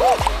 Woo!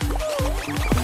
Oh,